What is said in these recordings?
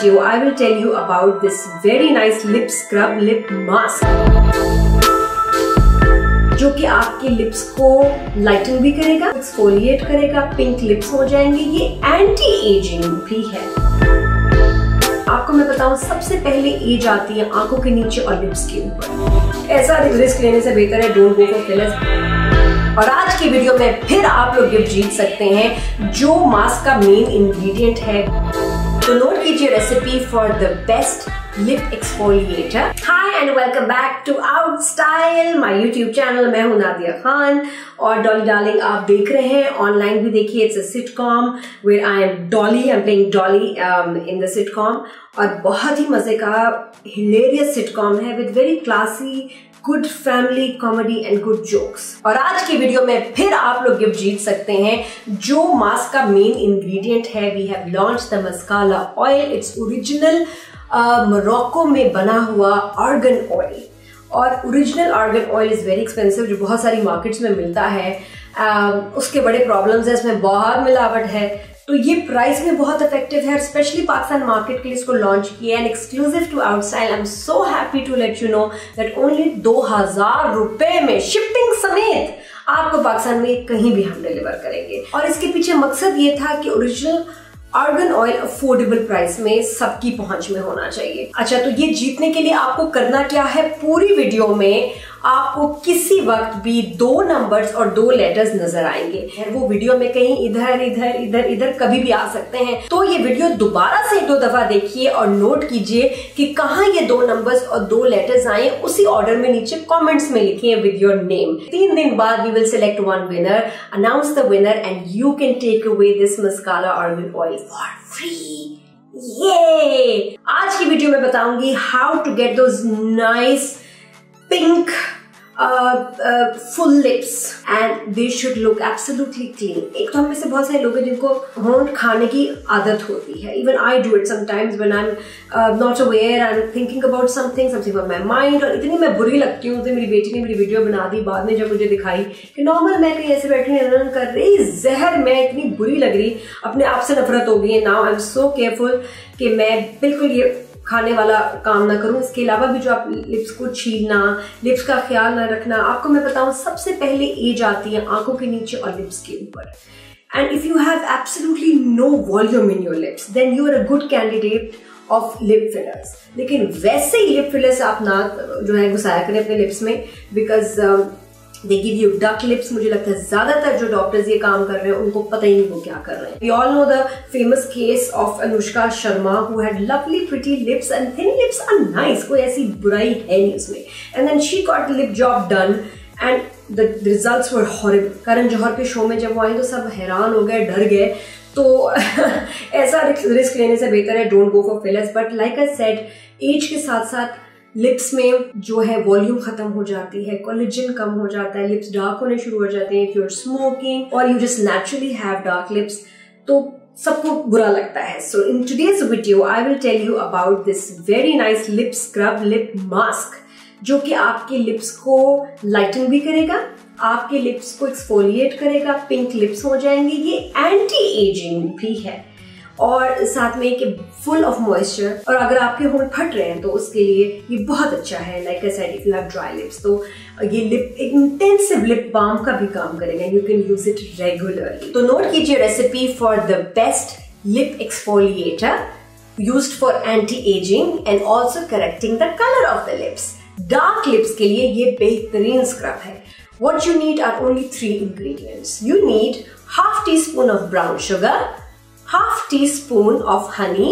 video, I will tell you about this very nice lip scrub lip mask. जो कि आपके lips को लाइटन भी करेगा एक्सफोलिएट करेगा पिंक लिप्स हो जाएँगे ये एंटी एजिंग भी है। आपको मैं बताऊँ सबसे पहले एज आती है आँखों के नीचे और लिप्स के ऊपर। ऐसा रिस्क लेने से बेहतर है डोंट गो फॉर फिलर्स और आज की वीडियो में फिर आप लोग गिफ्ट जीत सकते हैं जो मास्क का मेन इंग्रेडिएंट है। तो नोट कीजिए recipe for the best lip exfoliator hi and welcome back to Out Style my YouTube channel मैं हूँ नादिया खान, और डॉली डार्लिंग आप देख रहे हैं। ऑनलाइन भी देखिए it's a sitcom where I am Dolly I am playing Dolly in the sitcom और बहुत ही मज़े का हिलेरियस सिटकॉम है with very classy good family comedy and good jokes. और आज की वीडियो में फिर आप लोग गिफ्ट जीत सकते हैं। जो मास्क का मेन इंग्रेडिएंट है we have launch the Maskala oil it's original Morocco में बना हुआ आर्गन ऑयल और original argan oil is very expensive जो बहुत सारी मार्केट्स में मिलता है। Uh, उसके बड़े प्रॉब्लम्स है इसमें बहुत मिलावट है। तो ये प्राइस में बहुत इफ़ेक्टिव है स्पेशली पाकिस्तान मार्केट के लिए इसको लॉन्च किया and exclusive to outside I am so happy to let you know that only दो हज़ार रुपए में शिपिंग समेत आपको पाकिस्तान में कहीं भी हम डिलीवर करेंगे। और इसके पीछे मकसद ये था कि original argan oil affordable price में सबकी पहुँच में होना चाहिए। अच्छा तो ये जीतने के लिए आपको करना क्या है? पूरी वीडियो में आपको किसी वक्त भी दो नंबर्स और दो लेटर्स नज़र आएँगे। वो वीडियो में कहीं इधर इधर इधर इधर कभी भी आ सकते हैं। तो ये वीडियो दोबारा से दो दफ़ा देखिए और नोट कीजिए कि कहा ये दो नंबर्स और दो लेटर्स आए। उसी ऑर्डर में नीचे कमेंट्स में लिखिए विद योर नेम तीन दिन बाद we will select one winner announce the winner and you can take away this Maskala organ oil for free ये आज की वीडियो में बताऊँगी how to get those nice pink uh, uh, full lips. And they should look absolutely clean. एक तो हम से बहुत सारे लोग हैं जिनको होंठ खाने की आदत होती है। Even I do it sometimes when I'm uh, not aware I'm thinking about something something on my mind और इतनी मैं बुरी लगती हूँ तो मेरी बेटी ने मेरी वीडियो बना दी बाद में जब मुझे दिखाई कि नॉर्मल मैं कहीं ऐसे बैठी रन कर रही जहर मैं इतनी बुरी लग रही अपने आप से नफरत हो गई है। Now I am so careful कि मैं बिल्कुल ये खाने वाला काम ना करूँ, इसके अलावा भी जो आप लिप्स को छीलना लिप्स का ख्याल ना रखना, आपको मैं बताऊँ, सबसे पहले एज आती है आँखों के नीचे और लिप्स के ऊपर। And if you have absolutely no volume in your lips then you are a good candidate of lip fillers लेकिन वैसे ही लिप फिलर्स आप ना, जो है, घुसाया करें अपने लिप्स में because they give you duck lips मुझे लगता है ज़्यादातर जो डॉक्टर्स ये काम कर रहे हैं, उनको पता ही नहीं वो क्या कर रहे हैं। We all know the famous case of Anushka Sharma who had lovely pretty lips and thin lips are nice कोई ऐसी बुराई है नहीं उसमें। And then she got lip job done and the results were horrible Karan Johar के show में जब वो आई तो सब हैरान हो गए, डर गए। तो ऐसा रिस्क लेने से बेहतर है don't go for fillers but like I said age के साथ साथ लिप्स में जो है वॉल्यूम खत्म हो जाती है कोलेजन कम हो जाता है लिप्स डार्क होने शुरू हो जाते हैं इफ़ यू आर स्मोकिंग और you just naturally have dark lips तो सबको बुरा लगता है। So in today's video I will tell you about this very nice lip scrub lip mask जो कि आपके लिप्स को लाइटन भी करेगा, आपके लिप्स को एक्सफोलिएट करेगा पिंक लिप्स हो जाएँगे, ये एंटी एजिंग भी है। और साथ में कि फुल ऑफ़ मॉइस्चर और अगर आपके होंठ फट रहे हैं तो उसके लिए ये बहुत अच्छा है। Like I said if you have dry lips तो ये लिप इंटेंसिव लिप बाम का भी काम करेगा। You can use it regularly तो नोट कीजिए recipe for the best lip exfoliator used for anti-aging and also correcting the color of the lips. Dark lips के लिए ये बेहतरीन स्क्रब है। What you need are only three ingredients. You need half teaspoon of brown sugar, half teaspoon of honey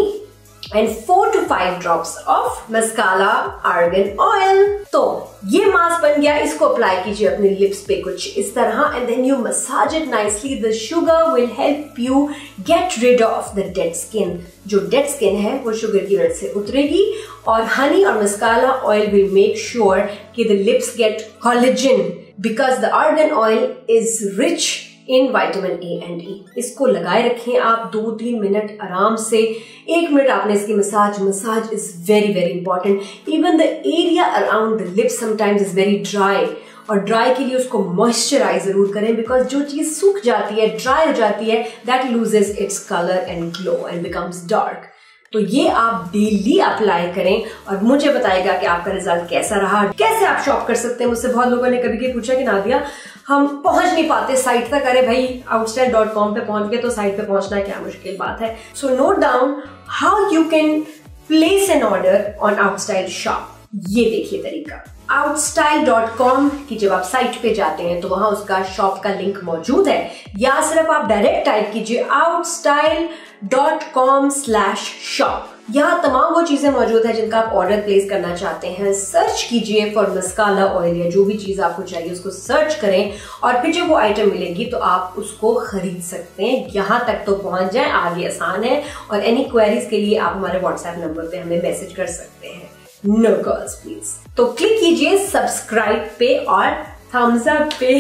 and 4 to 5 drops of mascara argan oil. तो ये mask बन गया। इसको अप्लाई कीजिए अपने लिप्स पे कुछ इस तरह। And then you massage it nicely the sugar will help you get rid of the dead skin जो डेड स्किन है, वो शुगर की वजह से उतरेगी। और हनी और Maskala oil will make sure कि the lips get collagen because the argan oil is rich in vitamin A and E इसको लगाए रखें आप दो तीन मिनट आराम से। एक मिनट आपने इसकी massage massage is very very important even the area around the lip sometimes is very dry और ड्राई के लिए उसको मॉइस्चराइज ज़रूर करें बिकॉज़ जो चीज़ सूख जाती है ड्राई हो जाती है that loses its colour and glow and becomes dark तो ये आप डेली अप्लाई करें और मुझे बताएगा कि आपका रिज़ल्ट कैसा रहा। कैसे आप शॉप कर सकते हैं? मुझसे बहुत लोगों ने कभी कभी पूछा कि नादिया, हम पहुँच नहीं पाते साइट तक। अरे भाई आउटस्टाइल डॉट कॉम पे पहुँच गए तो साइट पे पहुँचना क्या मुश्किल बात है। So note down how you can place an order on Outstyle shop ये देखिए तरीका। outstyle.com की जब आप साइट पे जाते हैं तो वहाँ उसका शॉप का लिंक मौजूद है। या सिर्फ़ आप डायरेक्ट टाइप कीजिए outstyle.com स्लैश शॉप यहाँ तमाम वो चीज़ें मौजूद है जिनका आप ऑर्डर प्लेस करना चाहते हैं। सर्च कीजिए फॉर मस्काला ऑयल या जो भी चीज़ आपको चाहिए, उसको सर्च करें और फिर जब वो आइटम मिलेगी तो आप उसको खरीद सकते हैं। यहाँ तक तो पहुँच जाए, आगे आसान है और एनी क्वेरीज के लिए आप हमारे व्हाट्सएप नंबर पे हमें मैसेज कर सकते हैं। नो गर्ल्स प्लीज़ तो क्लिक कीजिए सब्सक्राइब पे और thumbs up pe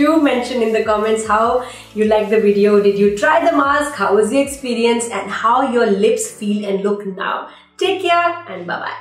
do mention in the comments how you like the video did you try the mask how was your experience and how your lips feel and look now take care and bye bye